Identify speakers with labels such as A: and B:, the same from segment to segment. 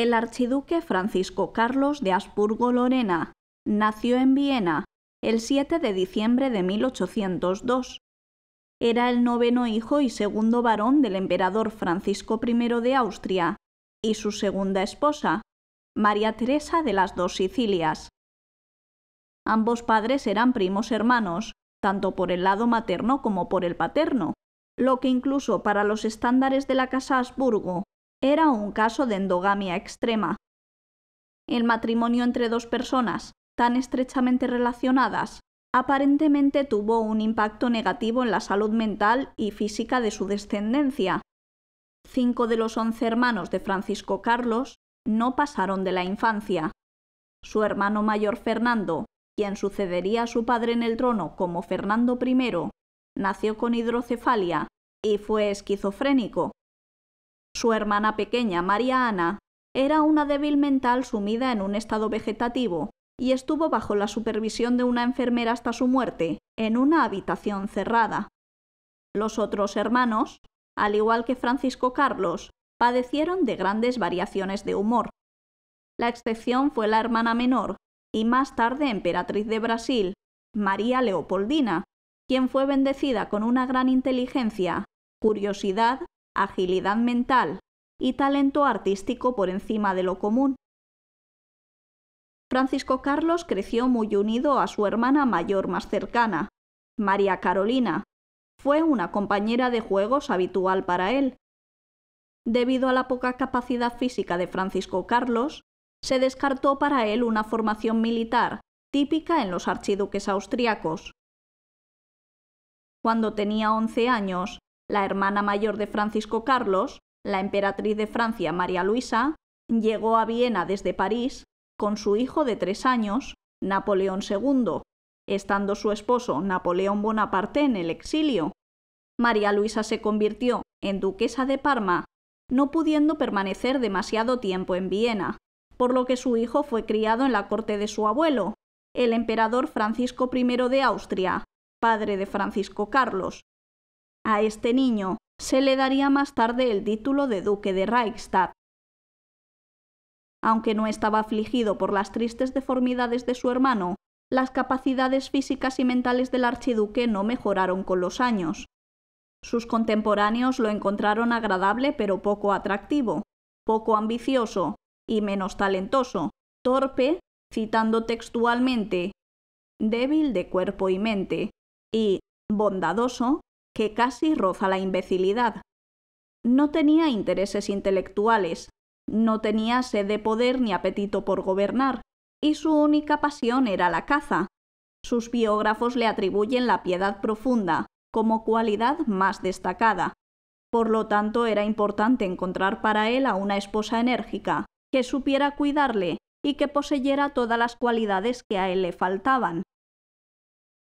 A: El archiduque Francisco Carlos de Habsburgo-Lorena nació en Viena el 7 de diciembre de 1802. Era el noveno hijo y segundo varón del emperador Francisco I de Austria y su segunda esposa, María Teresa de las dos Sicilias. Ambos padres eran primos hermanos, tanto por el lado materno como por el paterno, lo que incluso para los estándares de la Casa Habsburgo era un caso de endogamia extrema. El matrimonio entre dos personas tan estrechamente relacionadas aparentemente tuvo un impacto negativo en la salud mental y física de su descendencia. Cinco de los once hermanos de Francisco Carlos no pasaron de la infancia. Su hermano mayor Fernando, quien sucedería a su padre en el trono como Fernando I, nació con hidrocefalia y fue esquizofrénico. Su hermana pequeña, María Ana, era una débil mental sumida en un estado vegetativo y estuvo bajo la supervisión de una enfermera hasta su muerte, en una habitación cerrada. Los otros hermanos, al igual que Francisco Carlos, padecieron de grandes variaciones de humor. La excepción fue la hermana menor, y más tarde emperatriz de Brasil, María Leopoldina, quien fue bendecida con una gran inteligencia, curiosidad, agilidad mental y talento artístico por encima de lo común. Francisco Carlos creció muy unido a su hermana mayor más cercana, María Carolina. Fue una compañera de juegos habitual para él, Debido a la poca capacidad física de Francisco Carlos, se descartó para él una formación militar típica en los archiduques austriacos. Cuando tenía once años, la hermana mayor de Francisco Carlos, la emperatriz de Francia María Luisa, llegó a Viena desde París con su hijo de tres años, Napoleón II, estando su esposo Napoleón Bonaparte en el exilio. María Luisa se convirtió en duquesa de Parma no pudiendo permanecer demasiado tiempo en Viena, por lo que su hijo fue criado en la corte de su abuelo, el emperador Francisco I de Austria, padre de Francisco Carlos. A este niño se le daría más tarde el título de duque de Reichstadt. Aunque no estaba afligido por las tristes deformidades de su hermano, las capacidades físicas y mentales del archiduque no mejoraron con los años. Sus contemporáneos lo encontraron agradable pero poco atractivo, poco ambicioso y menos talentoso, torpe, citando textualmente, débil de cuerpo y mente, y bondadoso, que casi roza la imbecilidad. No tenía intereses intelectuales, no tenía sed de poder ni apetito por gobernar, y su única pasión era la caza. Sus biógrafos le atribuyen la piedad profunda, como cualidad más destacada. Por lo tanto, era importante encontrar para él a una esposa enérgica, que supiera cuidarle y que poseyera todas las cualidades que a él le faltaban.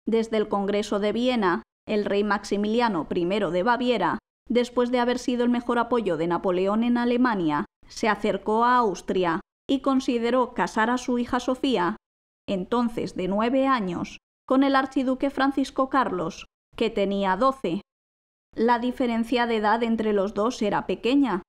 A: Desde el Congreso de Viena, el rey Maximiliano I de Baviera, después de haber sido el mejor apoyo de Napoleón en Alemania, se acercó a Austria y consideró casar a su hija Sofía, entonces de nueve años, con el archiduque Francisco Carlos, que tenía doce. La diferencia de edad entre los dos era pequeña.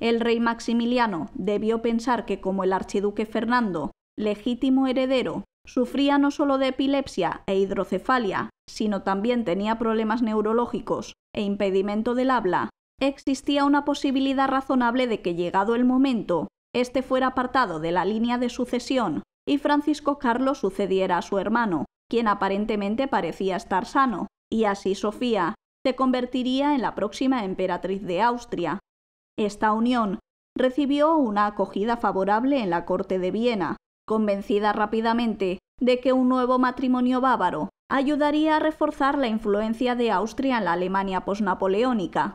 A: El rey Maximiliano debió pensar que como el archiduque Fernando, legítimo heredero, sufría no solo de epilepsia e hidrocefalia, sino también tenía problemas neurológicos e impedimento del habla, existía una posibilidad razonable de que llegado el momento, éste fuera apartado de la línea de sucesión y Francisco Carlos sucediera a su hermano, quien aparentemente parecía estar sano, y así Sofía se convertiría en la próxima emperatriz de Austria. Esta unión recibió una acogida favorable en la corte de Viena, convencida rápidamente de que un nuevo matrimonio bávaro ayudaría a reforzar la influencia de Austria en la Alemania posnapoleónica.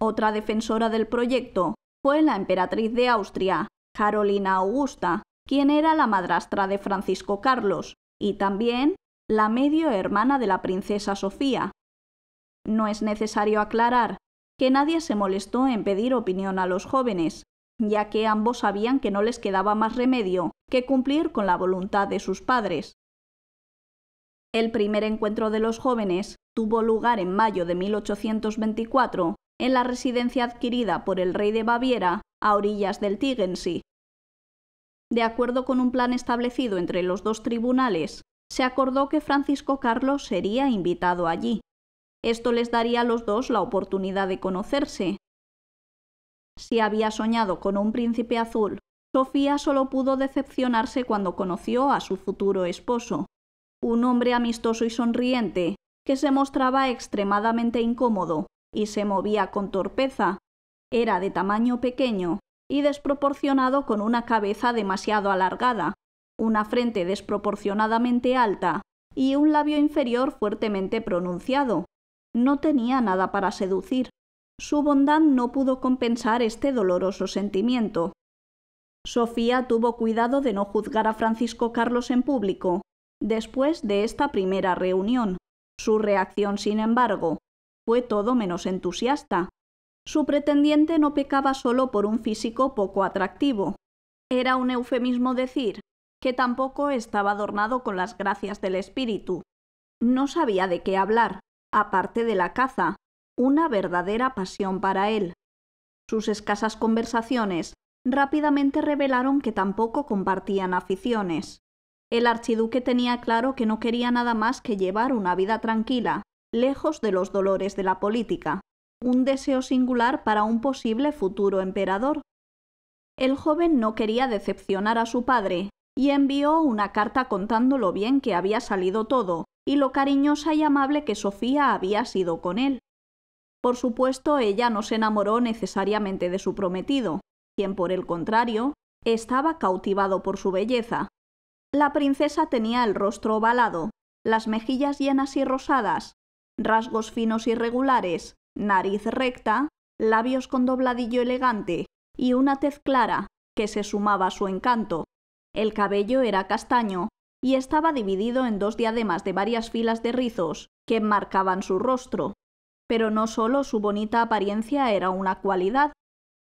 A: Otra defensora del proyecto fue la emperatriz de Austria, Carolina Augusta, quien era la madrastra de Francisco Carlos, y también la medio hermana de la princesa Sofía. No es necesario aclarar que nadie se molestó en pedir opinión a los jóvenes, ya que ambos sabían que no les quedaba más remedio que cumplir con la voluntad de sus padres. El primer encuentro de los jóvenes tuvo lugar en mayo de 1824 en la residencia adquirida por el rey de Baviera a orillas del Tigensee, de acuerdo con un plan establecido entre los dos tribunales, se acordó que Francisco Carlos sería invitado allí. Esto les daría a los dos la oportunidad de conocerse. Si había soñado con un príncipe azul, Sofía solo pudo decepcionarse cuando conoció a su futuro esposo, un hombre amistoso y sonriente, que se mostraba extremadamente incómodo y se movía con torpeza. Era de tamaño pequeño y desproporcionado con una cabeza demasiado alargada, una frente desproporcionadamente alta y un labio inferior fuertemente pronunciado. No tenía nada para seducir. Su bondad no pudo compensar este doloroso sentimiento. Sofía tuvo cuidado de no juzgar a Francisco Carlos en público, después de esta primera reunión. Su reacción, sin embargo, fue todo menos entusiasta. Su pretendiente no pecaba solo por un físico poco atractivo. Era un eufemismo decir que tampoco estaba adornado con las gracias del espíritu. No sabía de qué hablar, aparte de la caza, una verdadera pasión para él. Sus escasas conversaciones rápidamente revelaron que tampoco compartían aficiones. El archiduque tenía claro que no quería nada más que llevar una vida tranquila, lejos de los dolores de la política, un deseo singular para un posible futuro emperador. El joven no quería decepcionar a su padre, y envió una carta contando lo bien que había salido todo, y lo cariñosa y amable que Sofía había sido con él. Por supuesto, ella no se enamoró necesariamente de su prometido, quien por el contrario estaba cautivado por su belleza. La princesa tenía el rostro ovalado, las mejillas llenas y rosadas, rasgos finos y regulares, nariz recta, labios con dobladillo elegante y una tez clara que se sumaba a su encanto. El cabello era castaño y estaba dividido en dos diademas de varias filas de rizos que marcaban su rostro. Pero no solo su bonita apariencia era una cualidad,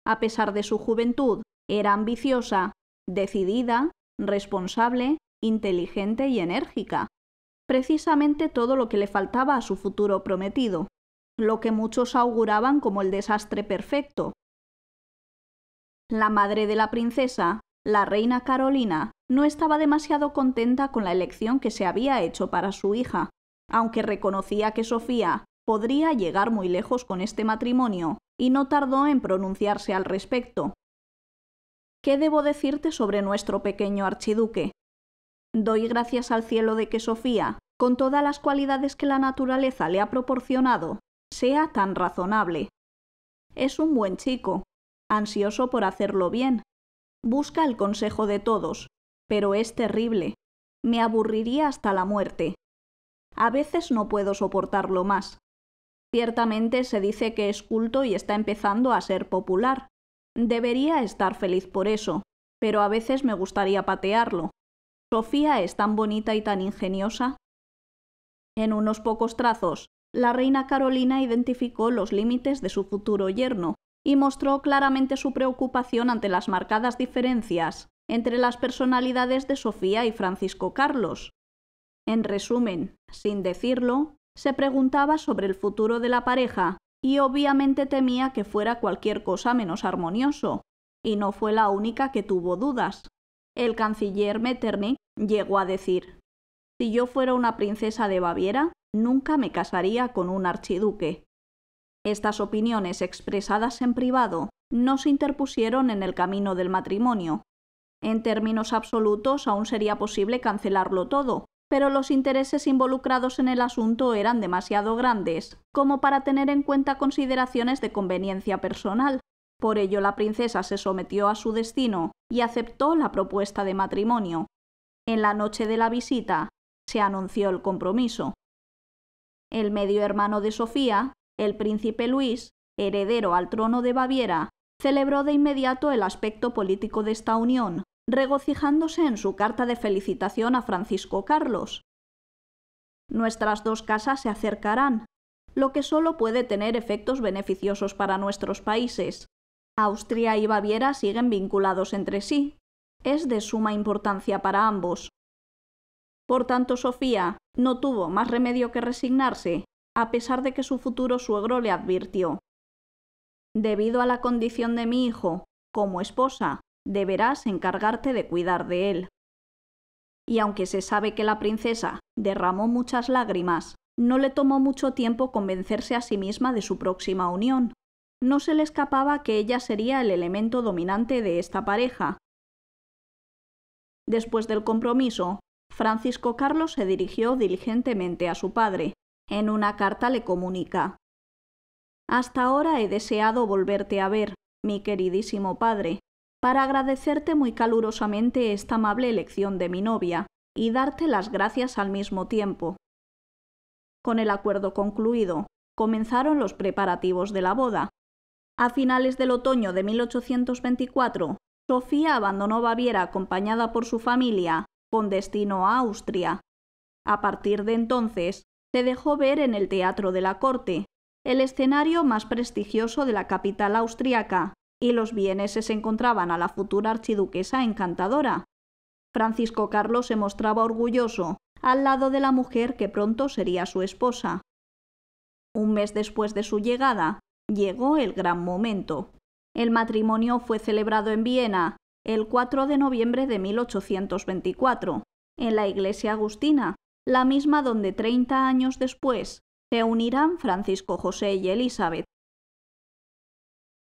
A: a pesar de su juventud, era ambiciosa, decidida, responsable, inteligente y enérgica. Precisamente todo lo que le faltaba a su futuro prometido, lo que muchos auguraban como el desastre perfecto. La madre de la princesa, la reina Carolina, no estaba demasiado contenta con la elección que se había hecho para su hija, aunque reconocía que Sofía podría llegar muy lejos con este matrimonio, y no tardó en pronunciarse al respecto. ¿Qué debo decirte sobre nuestro pequeño archiduque? Doy gracias al cielo de que Sofía, con todas las cualidades que la naturaleza le ha proporcionado, sea tan razonable. Es un buen chico, ansioso por hacerlo bien. Busca el consejo de todos, pero es terrible. Me aburriría hasta la muerte. A veces no puedo soportarlo más. Ciertamente se dice que es culto y está empezando a ser popular. Debería estar feliz por eso, pero a veces me gustaría patearlo. Sofía es tan bonita y tan ingeniosa. En unos pocos trazos, la reina Carolina identificó los límites de su futuro yerno y mostró claramente su preocupación ante las marcadas diferencias entre las personalidades de Sofía y Francisco Carlos. En resumen, sin decirlo, se preguntaba sobre el futuro de la pareja y obviamente temía que fuera cualquier cosa menos armonioso, y no fue la única que tuvo dudas. El canciller Metternich llegó a decir Si yo fuera una princesa de Baviera, nunca me casaría con un archiduque. Estas opiniones expresadas en privado no se interpusieron en el camino del matrimonio. En términos absolutos aún sería posible cancelarlo todo, pero los intereses involucrados en el asunto eran demasiado grandes como para tener en cuenta consideraciones de conveniencia personal. Por ello la princesa se sometió a su destino y aceptó la propuesta de matrimonio. En la noche de la visita se anunció el compromiso. El medio hermano de Sofía, el príncipe Luis, heredero al trono de Baviera, celebró de inmediato el aspecto político de esta unión, regocijándose en su carta de felicitación a Francisco Carlos. Nuestras dos casas se acercarán, lo que solo puede tener efectos beneficiosos para nuestros países. Austria y Baviera siguen vinculados entre sí. Es de suma importancia para ambos. Por tanto, Sofía no tuvo más remedio que resignarse, a pesar de que su futuro suegro le advirtió. Debido a la condición de mi hijo, como esposa, deberás encargarte de cuidar de él. Y aunque se sabe que la princesa derramó muchas lágrimas, no le tomó mucho tiempo convencerse a sí misma de su próxima unión. No se le escapaba que ella sería el elemento dominante de esta pareja. Después del compromiso, Francisco Carlos se dirigió diligentemente a su padre. En una carta le comunica Hasta ahora he deseado volverte a ver, mi queridísimo padre, para agradecerte muy calurosamente esta amable elección de mi novia y darte las gracias al mismo tiempo. Con el acuerdo concluido, comenzaron los preparativos de la boda. A finales del otoño de 1824, Sofía abandonó Baviera acompañada por su familia, con destino a Austria. A partir de entonces, se dejó ver en el Teatro de la Corte, el escenario más prestigioso de la capital austriaca, y los vieneses encontraban a la futura archiduquesa encantadora. Francisco Carlos se mostraba orgulloso al lado de la mujer que pronto sería su esposa. Un mes después de su llegada, llegó el gran momento. El matrimonio fue celebrado en Viena el 4 de noviembre de 1824, en la iglesia agustina, la misma donde 30 años después se unirán Francisco José y Elizabeth.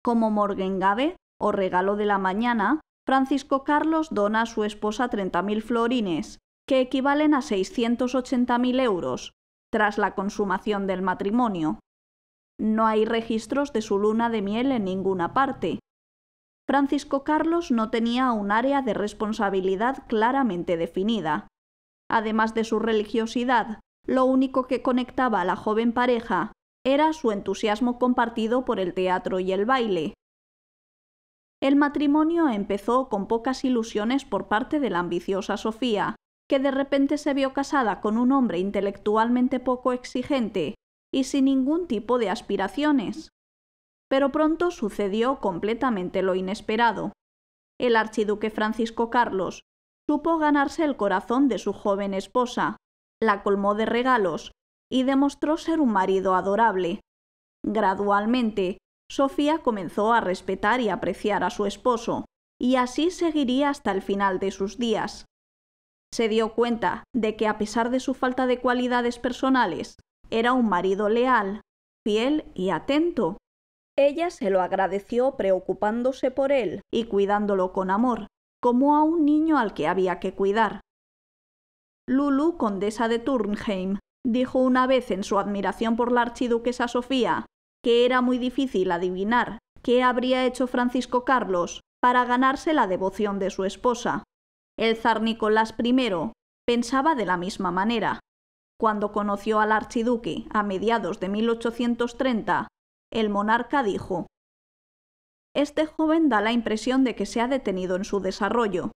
A: Como Morgengabe, o regalo de la mañana, Francisco Carlos dona a su esposa 30.000 florines, que equivalen a 680.000 euros, tras la consumación del matrimonio. No hay registros de su luna de miel en ninguna parte. Francisco Carlos no tenía un área de responsabilidad claramente definida. Además de su religiosidad, lo único que conectaba a la joven pareja era su entusiasmo compartido por el teatro y el baile. El matrimonio empezó con pocas ilusiones por parte de la ambiciosa Sofía, que de repente se vio casada con un hombre intelectualmente poco exigente y sin ningún tipo de aspiraciones. Pero pronto sucedió completamente lo inesperado. El archiduque Francisco Carlos supo ganarse el corazón de su joven esposa, la colmó de regalos y demostró ser un marido adorable. Gradualmente, Sofía comenzó a respetar y apreciar a su esposo, y así seguiría hasta el final de sus días. Se dio cuenta de que a pesar de su falta de cualidades personales, era un marido leal, fiel y atento. Ella se lo agradeció preocupándose por él y cuidándolo con amor, como a un niño al que había que cuidar. Lulu, condesa de Turnheim, dijo una vez en su admiración por la archiduquesa Sofía que era muy difícil adivinar qué habría hecho Francisco Carlos para ganarse la devoción de su esposa. El zar Nicolás I pensaba de la misma manera. Cuando conoció al archiduque a mediados de 1830, el monarca dijo Este joven da la impresión de que se ha detenido en su desarrollo.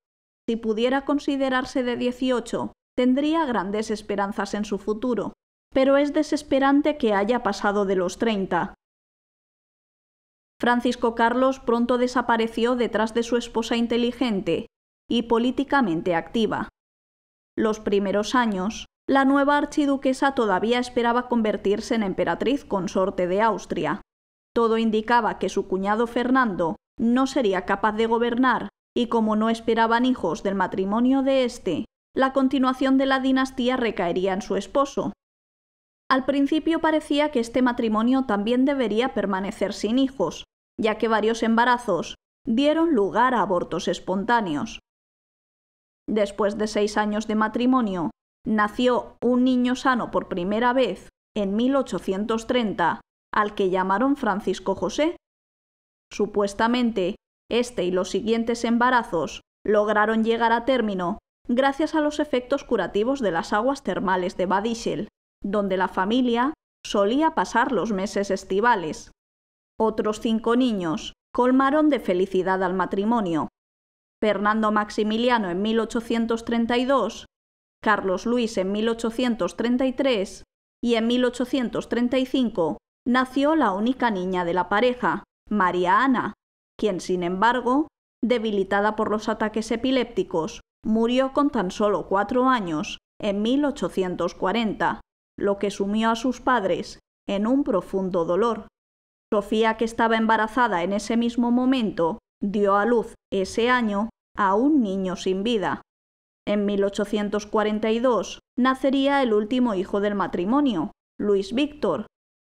A: Si pudiera considerarse de 18, tendría grandes esperanzas en su futuro, pero es desesperante que haya pasado de los 30. Francisco Carlos pronto desapareció detrás de su esposa inteligente y políticamente activa. Los primeros años, la nueva archiduquesa todavía esperaba convertirse en emperatriz consorte de Austria. Todo indicaba que su cuñado Fernando no sería capaz de gobernar y como no esperaban hijos del matrimonio de éste, la continuación de la dinastía recaería en su esposo. Al principio parecía que este matrimonio también debería permanecer sin hijos, ya que varios embarazos dieron lugar a abortos espontáneos. Después de seis años de matrimonio, nació un niño sano por primera vez en 1830, al que llamaron Francisco José. Supuestamente, este y los siguientes embarazos lograron llegar a término gracias a los efectos curativos de las aguas termales de Badischel, donde la familia solía pasar los meses estivales. Otros cinco niños colmaron de felicidad al matrimonio. Fernando Maximiliano en 1832, Carlos Luis en 1833 y en 1835 nació la única niña de la pareja, María Ana, quien sin embargo, debilitada por los ataques epilépticos, Murió con tan solo cuatro años, en 1840, lo que sumió a sus padres en un profundo dolor. Sofía, que estaba embarazada en ese mismo momento, dio a luz ese año a un niño sin vida. En 1842 nacería el último hijo del matrimonio, Luis Víctor.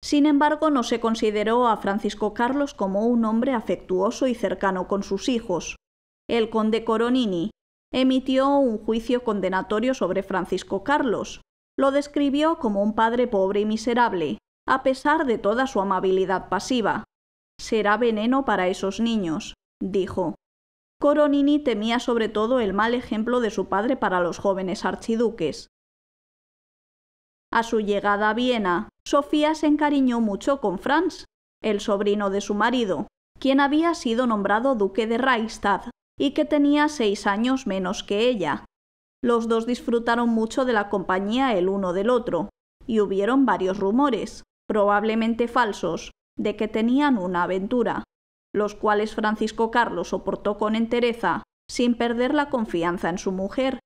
A: Sin embargo, no se consideró a Francisco Carlos como un hombre afectuoso y cercano con sus hijos. El conde Coronini emitió un juicio condenatorio sobre Francisco Carlos. Lo describió como un padre pobre y miserable, a pesar de toda su amabilidad pasiva. Será veneno para esos niños, dijo. Coronini temía sobre todo el mal ejemplo de su padre para los jóvenes archiduques. A su llegada a Viena, Sofía se encariñó mucho con Franz, el sobrino de su marido, quien había sido nombrado duque de Reichstad y que tenía seis años menos que ella. Los dos disfrutaron mucho de la compañía el uno del otro, y hubieron varios rumores, probablemente falsos, de que tenían una aventura, los cuales Francisco Carlos soportó con entereza, sin perder la confianza en su mujer.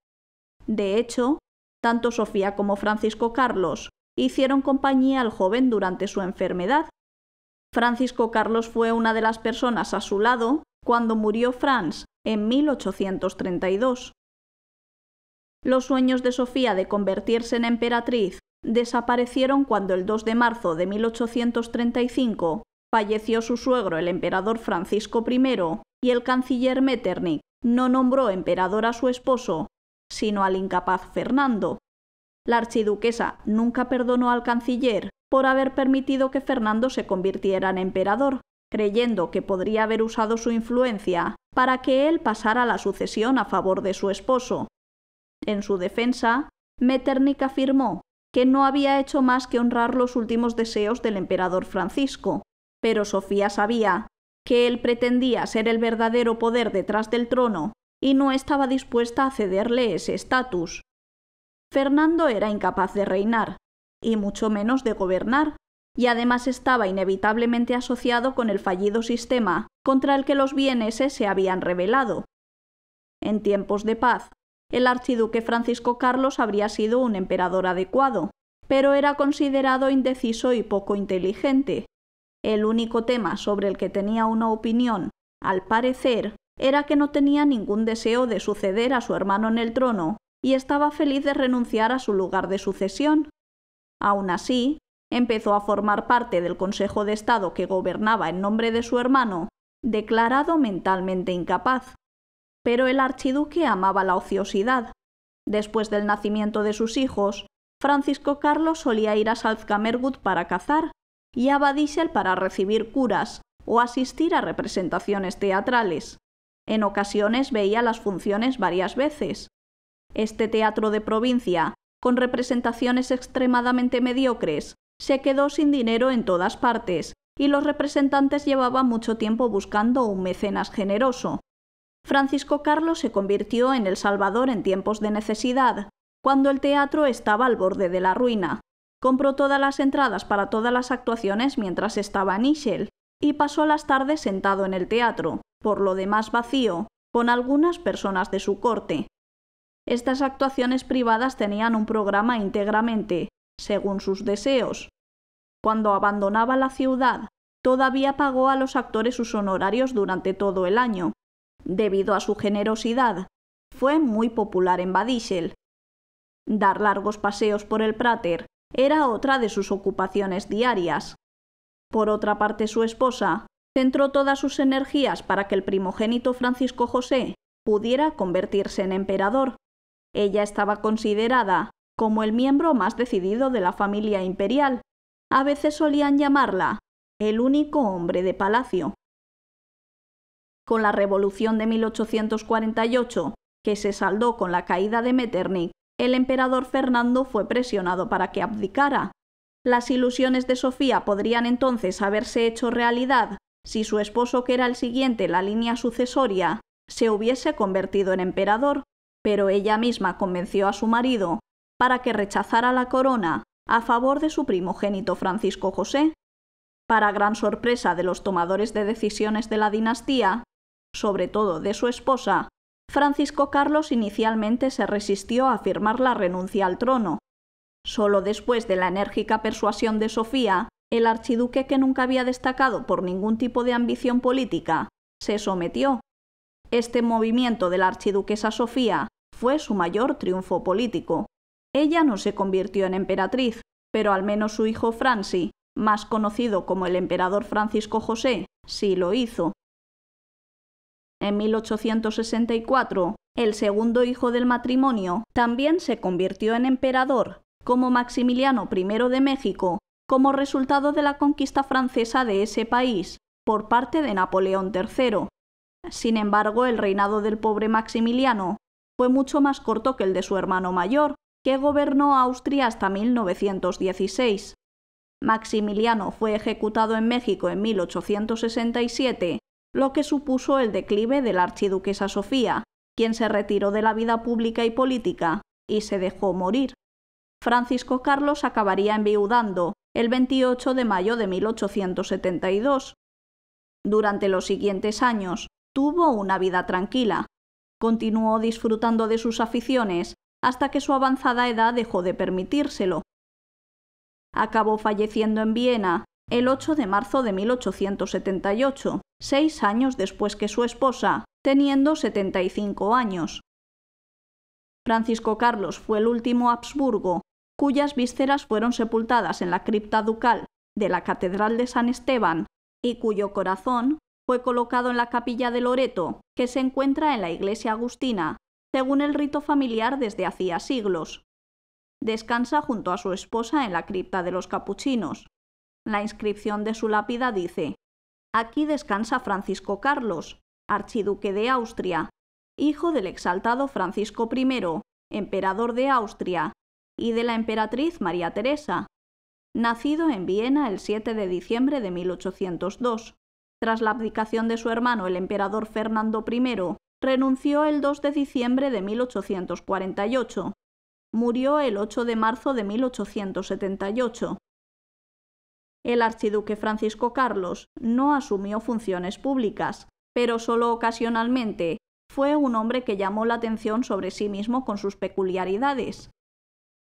A: De hecho, tanto Sofía como Francisco Carlos hicieron compañía al joven durante su enfermedad. Francisco Carlos fue una de las personas a su lado cuando murió Franz en 1832. Los sueños de Sofía de convertirse en emperatriz desaparecieron cuando el 2 de marzo de 1835 falleció su suegro el emperador Francisco I y el canciller Metternich no nombró emperador a su esposo, sino al incapaz Fernando. La archiduquesa nunca perdonó al canciller por haber permitido que Fernando se convirtiera en emperador, creyendo que podría haber usado su influencia para que él pasara la sucesión a favor de su esposo. En su defensa, Metternich afirmó que no había hecho más que honrar los últimos deseos del emperador Francisco, pero Sofía sabía que él pretendía ser el verdadero poder detrás del trono y no estaba dispuesta a cederle ese estatus. Fernando era incapaz de reinar, y mucho menos de gobernar, y además estaba inevitablemente asociado con el fallido sistema contra el que los vieneses se habían rebelado. En tiempos de paz, el archiduque Francisco Carlos habría sido un emperador adecuado, pero era considerado indeciso y poco inteligente. El único tema sobre el que tenía una opinión, al parecer, era que no tenía ningún deseo de suceder a su hermano en el trono y estaba feliz de renunciar a su lugar de sucesión. Aun así, empezó a formar parte del Consejo de Estado que gobernaba en nombre de su hermano, declarado mentalmente incapaz. Pero el archiduque amaba la ociosidad. Después del nacimiento de sus hijos, Francisco Carlos solía ir a Salzkammergut para cazar y a Badisel para recibir curas o asistir a representaciones teatrales. En ocasiones veía las funciones varias veces. Este teatro de provincia, con representaciones extremadamente mediocres, se quedó sin dinero en todas partes, y los representantes llevaban mucho tiempo buscando un mecenas generoso. Francisco Carlos se convirtió en el Salvador en tiempos de necesidad, cuando el teatro estaba al borde de la ruina. Compró todas las entradas para todas las actuaciones mientras estaba en Ischel, y pasó las tardes sentado en el teatro, por lo demás vacío, con algunas personas de su corte. Estas actuaciones privadas tenían un programa íntegramente, según sus deseos. Cuando abandonaba la ciudad, todavía pagó a los actores sus honorarios durante todo el año. Debido a su generosidad, fue muy popular en Badishel. Dar largos paseos por el Prater era otra de sus ocupaciones diarias. Por otra parte, su esposa centró todas sus energías para que el primogénito Francisco José pudiera convertirse en emperador. Ella estaba considerada como el miembro más decidido de la familia imperial. A veces solían llamarla el único hombre de palacio. Con la revolución de 1848, que se saldó con la caída de Metternich, el emperador Fernando fue presionado para que abdicara. Las ilusiones de Sofía podrían entonces haberse hecho realidad si su esposo, que era el siguiente la línea sucesoria, se hubiese convertido en emperador, pero ella misma convenció a su marido para que rechazara la corona a favor de su primogénito Francisco José. Para gran sorpresa de los tomadores de decisiones de la dinastía, sobre todo de su esposa, Francisco Carlos inicialmente se resistió a firmar la renuncia al trono. Solo después de la enérgica persuasión de Sofía, el archiduque que nunca había destacado por ningún tipo de ambición política, se sometió. Este movimiento de la archiduquesa Sofía fue su mayor triunfo político. Ella no se convirtió en emperatriz, pero al menos su hijo Franci, más conocido como el emperador Francisco José, sí lo hizo. En 1864, el segundo hijo del matrimonio también se convirtió en emperador, como Maximiliano I de México, como resultado de la conquista francesa de ese país por parte de Napoleón III. Sin embargo, el reinado del pobre Maximiliano fue mucho más corto que el de su hermano mayor, gobernó Austria hasta 1916. Maximiliano fue ejecutado en México en 1867, lo que supuso el declive de la archiduquesa Sofía, quien se retiró de la vida pública y política y se dejó morir. Francisco Carlos acabaría enviudando el 28 de mayo de 1872. Durante los siguientes años tuvo una vida tranquila. Continuó disfrutando de sus aficiones hasta que su avanzada edad dejó de permitírselo. Acabó falleciendo en Viena el 8 de marzo de 1878, seis años después que su esposa, teniendo 75 años. Francisco Carlos fue el último Habsburgo, cuyas vísceras fueron sepultadas en la cripta ducal de la Catedral de San Esteban y cuyo corazón fue colocado en la capilla de Loreto, que se encuentra en la iglesia agustina, según el rito familiar desde hacía siglos. Descansa junto a su esposa en la cripta de los capuchinos. La inscripción de su lápida dice, Aquí descansa Francisco Carlos, archiduque de Austria, hijo del exaltado Francisco I, emperador de Austria, y de la emperatriz María Teresa, nacido en Viena el 7 de diciembre de 1802. Tras la abdicación de su hermano el emperador Fernando I, renunció el 2 de diciembre de 1848. Murió el 8 de marzo de 1878. El archiduque Francisco Carlos no asumió funciones públicas, pero solo ocasionalmente fue un hombre que llamó la atención sobre sí mismo con sus peculiaridades.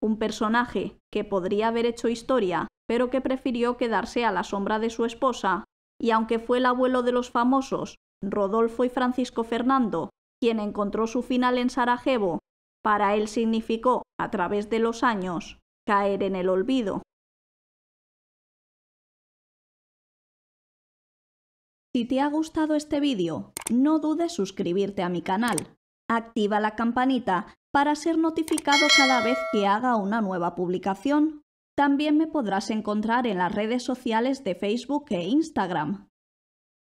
A: Un personaje que podría haber hecho historia, pero que prefirió quedarse a la sombra de su esposa y aunque fue el abuelo de los famosos Rodolfo y Francisco Fernando, quien encontró su final en Sarajevo, para él significó, a través de los años, caer en el olvido. Si te ha gustado este vídeo, no dudes suscribirte a mi canal. Activa la campanita para ser notificado cada vez que haga una nueva publicación. También me podrás encontrar en las redes sociales de Facebook e Instagram.